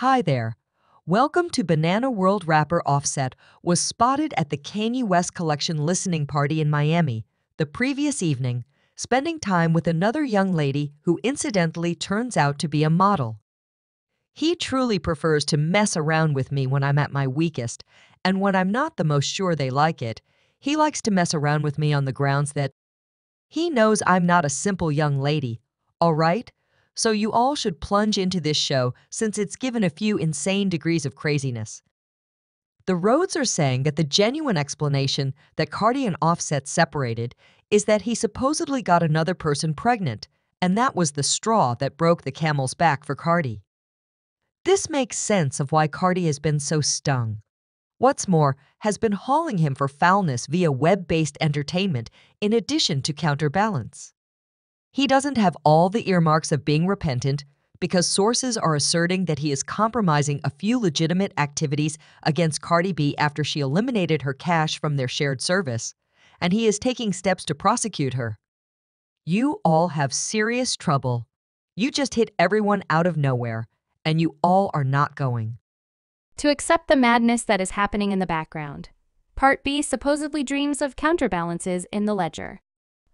Hi there. Welcome to Banana World rapper Offset was spotted at the Kanye West Collection listening party in Miami the previous evening, spending time with another young lady who incidentally turns out to be a model. He truly prefers to mess around with me when I'm at my weakest, and when I'm not the most sure they like it, he likes to mess around with me on the grounds that he knows I'm not a simple young lady, all right? So you all should plunge into this show since it's given a few insane degrees of craziness. The roads are saying that the genuine explanation that Cardi and Offset separated is that he supposedly got another person pregnant, and that was the straw that broke the camel's back for Cardi. This makes sense of why Cardi has been so stung. What's more, has been hauling him for foulness via web based entertainment in addition to counterbalance. He doesn't have all the earmarks of being repentant because sources are asserting that he is compromising a few legitimate activities against Cardi B after she eliminated her cash from their shared service, and he is taking steps to prosecute her. You all have serious trouble. You just hit everyone out of nowhere, and you all are not going. To accept the madness that is happening in the background. Cardi B supposedly dreams of counterbalances in the ledger.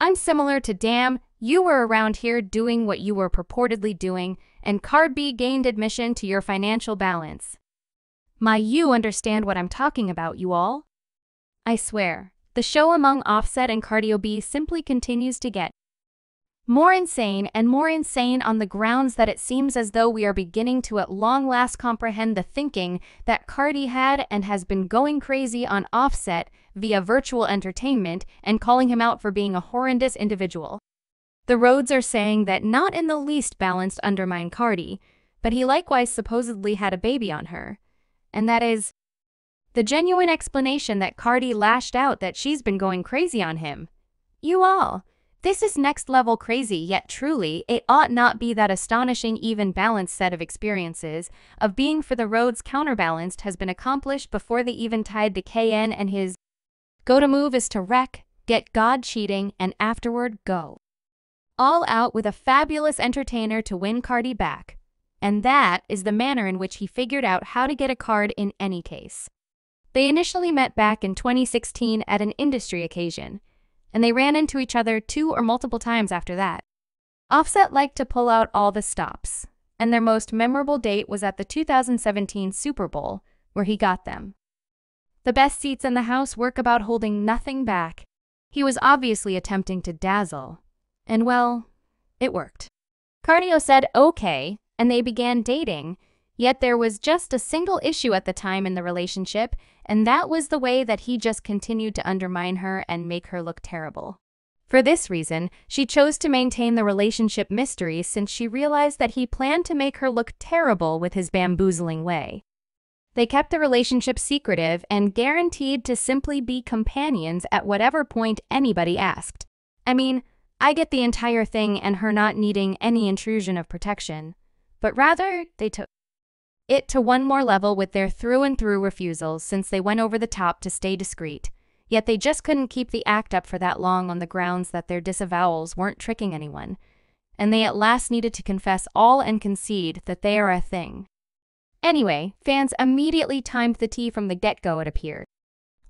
I'm similar to Damn, you were around here doing what you were purportedly doing, and Cardi B gained admission to your financial balance. My, you understand what I'm talking about, you all? I swear, the show among Offset and Cardi B simply continues to get more insane and more insane on the grounds that it seems as though we are beginning to at long last comprehend the thinking that Cardi had and has been going crazy on Offset via virtual entertainment and calling him out for being a horrendous individual. The roads are saying that not in the least balanced undermine Cardi, but he likewise supposedly had a baby on her. And that is the genuine explanation that Cardi lashed out that she's been going crazy on him. You all. This is next level crazy, yet truly, it ought not be that astonishing even balanced set of experiences of being for the Rhodes counterbalanced has been accomplished before they even tied to KN and his go to move is to wreck, get God cheating, and afterward go. All out with a fabulous entertainer to win Cardi back. And that is the manner in which he figured out how to get a card in any case. They initially met back in 2016 at an industry occasion, and they ran into each other two or multiple times after that. Offset liked to pull out all the stops, and their most memorable date was at the 2017 Super Bowl, where he got them. The best seats in the house work about holding nothing back. He was obviously attempting to dazzle, and well, it worked. Cardi said okay, and they began dating, Yet there was just a single issue at the time in the relationship, and that was the way that he just continued to undermine her and make her look terrible. For this reason, she chose to maintain the relationship mystery since she realized that he planned to make her look terrible with his bamboozling way. They kept the relationship secretive and guaranteed to simply be companions at whatever point anybody asked. I mean, I get the entire thing and her not needing any intrusion of protection, but rather they took it to one more level with their through and through refusals since they went over the top to stay discreet. Yet they just couldn't keep the act up for that long on the grounds that their disavowals weren't tricking anyone. And they at last needed to confess all and concede that they are a thing. Anyway, fans immediately timed the tea from the get go, it appeared.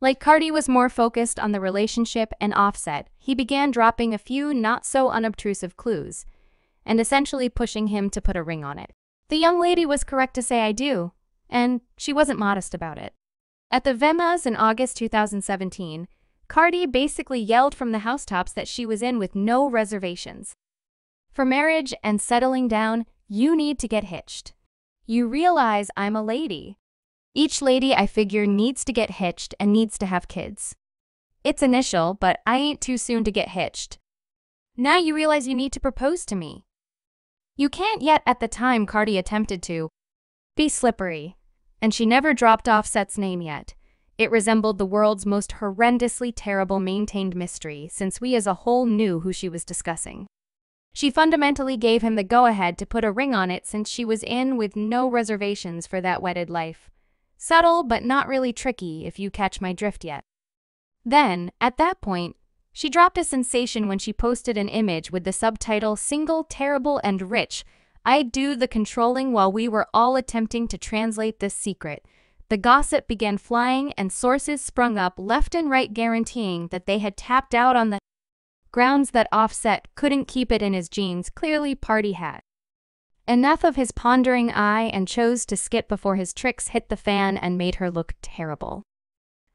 Like Cardi was more focused on the relationship and offset, he began dropping a few not so unobtrusive clues, and essentially pushing him to put a ring on it. The young lady was correct to say I do, and she wasn't modest about it. At the VMAs in August 2017, Cardi basically yelled from the housetops that she was in with no reservations. For marriage and settling down, you need to get hitched. You realize I'm a lady. Each lady I figure needs to get hitched and needs to have kids. It's initial, but I ain't too soon to get hitched. Now you realize you need to propose to me. You can't yet at the time Cardi attempted to be slippery, and she never dropped off Offset's name yet. It resembled the world's most horrendously terrible maintained mystery since we as a whole knew who she was discussing. She fundamentally gave him the go-ahead to put a ring on it since she was in with no reservations for that wedded life. Subtle, but not really tricky, if you catch my drift yet. Then, at that point, she dropped a sensation when she posted an image with the subtitle Single, Terrible, and Rich, I do the controlling while we were all attempting to translate this secret. The gossip began flying, and sources sprung up left and right guaranteeing that they had tapped out on the grounds that Offset couldn't keep it in his jeans. Clearly, Cardi had. Enough of his pondering eye and chose to skip before his tricks hit the fan and made her look terrible.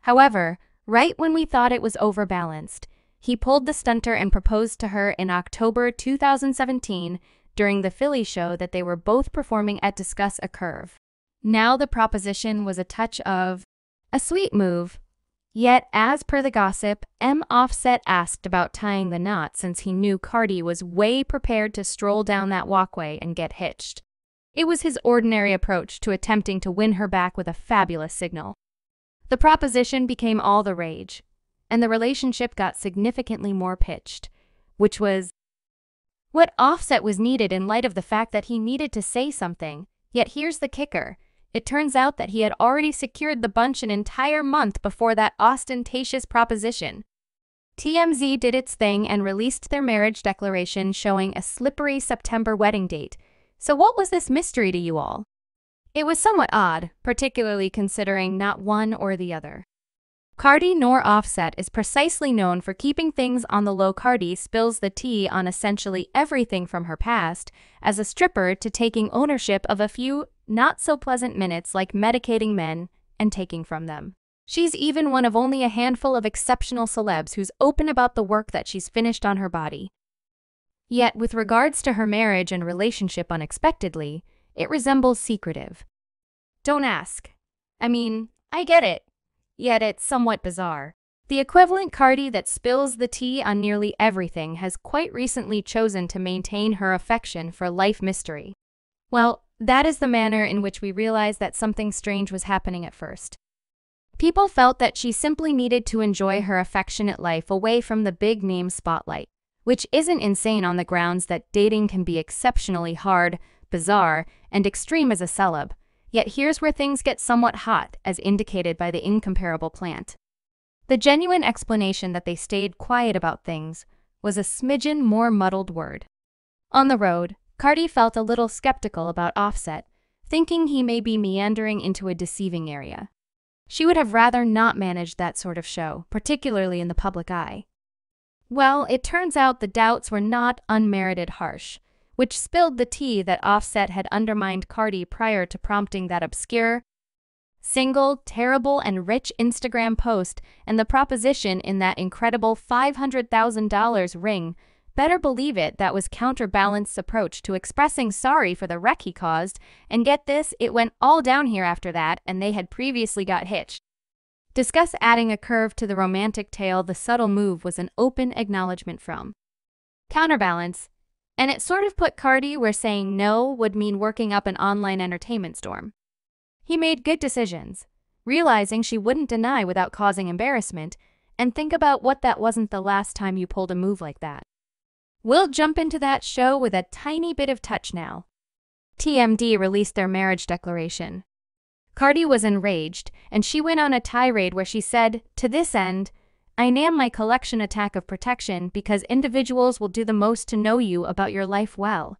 However, right when we thought it was overbalanced, he pulled the stunter and proposed to her in October 2017 during the Philly show that they were both performing at Discuss a Curve. Now the proposition was a touch of a sweet move. Yet, as per the gossip, M. Offset asked about tying the knot since he knew Cardi was way prepared to stroll down that walkway and get hitched. It was his ordinary approach to attempting to win her back with a fabulous signal. The proposition became all the rage, and the relationship got significantly more pitched, which was what Offset was needed in light of the fact that he needed to say something. Yet here's the kicker. It turns out that he had already secured the bunch an entire month before that ostentatious proposition. TMZ did its thing and released their marriage declaration showing a slippery September wedding date. So, what was this mystery to you all? It was somewhat odd, particularly considering not one or the other. Cardi nor Offset is precisely known for keeping things on the low. Cardi spills the tea on essentially everything from her past, as a stripper to taking ownership of a few not so pleasant minutes like medicating men and taking from them. She's even one of only a handful of exceptional celebs who's open about the work that she's finished on her body. Yet, with regards to her marriage and relationship unexpectedly, it resembles secretive. Don't ask. I mean, I get it yet it's somewhat bizarre. The equivalent Cardi that spills the tea on nearly everything has quite recently chosen to maintain her affection for life mystery. Well, that is the manner in which we realized that something strange was happening at first. People felt that she simply needed to enjoy her affectionate life away from the big name spotlight, which isn't insane on the grounds that dating can be exceptionally hard, bizarre, and extreme as a celeb. Yet here's where things get somewhat hot, as indicated by the incomparable plant. The genuine explanation that they stayed quiet about things was a smidgen more muddled word. On the road, Cardi felt a little skeptical about Offset, thinking he may be meandering into a deceiving area. She would have rather not managed that sort of show, particularly in the public eye. Well, it turns out the doubts were not unmerited harsh which spilled the tea that Offset had undermined Cardi prior to prompting that obscure, single, terrible, and rich Instagram post and the proposition in that incredible $500,000 ring. Better believe it, that was counterbalanced approach to expressing sorry for the wreck he caused, and get this, it went all down here after that, and they had previously got hitched. Discuss adding a curve to the romantic tale, the subtle move was an open acknowledgement from. Counterbalance, and it sort of put Cardi where saying no would mean working up an online entertainment storm. He made good decisions, realizing she wouldn't deny without causing embarrassment, and think about what that wasn't the last time you pulled a move like that. We'll jump into that show with a tiny bit of touch now. TMZ released their marriage declaration. Cardi was enraged, and she went on a tirade where she said, To this end, I name my collection Attack of Protection because individuals will do the most to know you about your life well.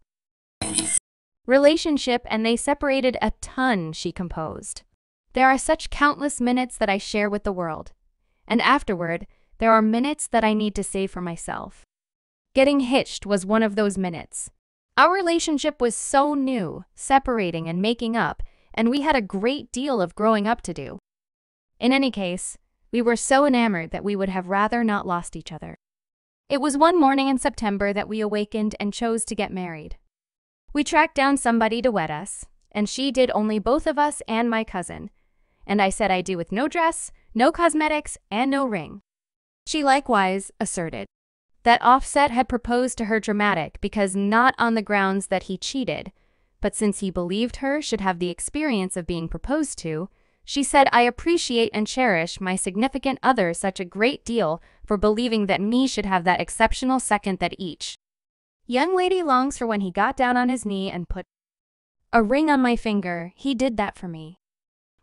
Relationship and they separated a ton, she composed. There are such countless minutes that I share with the world. And afterward, there are minutes that I need to save for myself. Getting hitched was one of those minutes. Our relationship was so new, separating and making up, and we had a great deal of growing up to do. In any case, we were so enamored that we would have rather not lost each other. It was one morning in September that we awakened and chose to get married. We tracked down somebody to wed us, and she did only both of us and my cousin. And I said I do with no dress, no cosmetics, and no ring. She likewise asserted that Offset had proposed to her dramatic because not on the grounds that he cheated, but since he believed her should have the experience of being proposed to, she said, I appreciate and cherish my significant other such a great deal for believing that me should have that exceptional second that each. Young lady longs for when he got down on his knee and put a ring on my finger, he did that for me.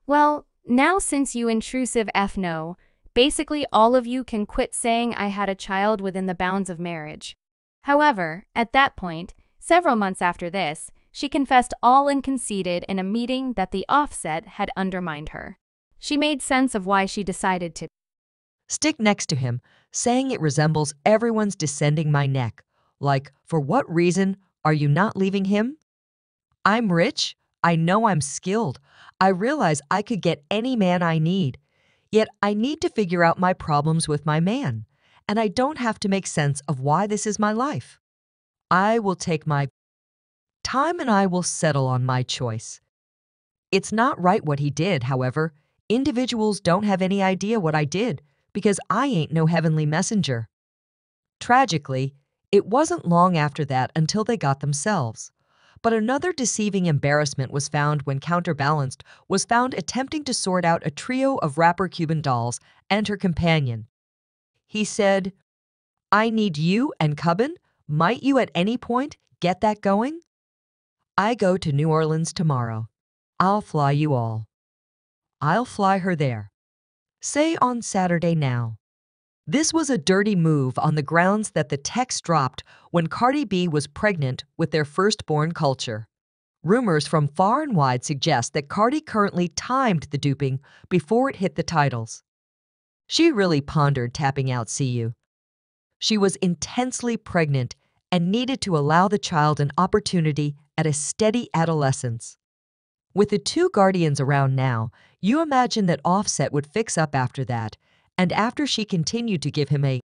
Well, now since you intrusive F know, basically all of you can quit saying I had a child within the bounds of marriage. However, at that point, several months after this, she confessed all and conceded in a meeting that the offset had undermined her. She made sense of why she decided to Stick next to him, saying it resembles everyone's descending my neck. Like, for what reason are you not leaving him? I'm rich. I know I'm skilled. I realize I could get any man I need. Yet I need to figure out my problems with my man, and I don't have to make sense of why this is my life. I will take my time and I will settle on my choice. It's not right what he did, however. Individuals don't have any idea what I did because I ain't no heavenly messenger. Tragically, it wasn't long after that until they got themselves. But another deceiving embarrassment was found when Counterbalanced was found attempting to sort out a trio of rapper Cuban Doll's and her companion. He said, I need you and Cuban. Might you at any point get that going? I go to New Orleans tomorrow. I'll fly you all. I'll fly her there. Say on Saturday now. This was a dirty move on the grounds that the text dropped when Cardi B was pregnant with their firstborn Kulture. Rumors from far and wide suggest that Cardi currently timed the duping before it hit the titles. She really pondered tapping out See You. She was intensely pregnant and needed to allow the child an opportunity at a steady adolescence. With the two guardians around now, you imagine that Offset would fix up after that and after she continued to give him a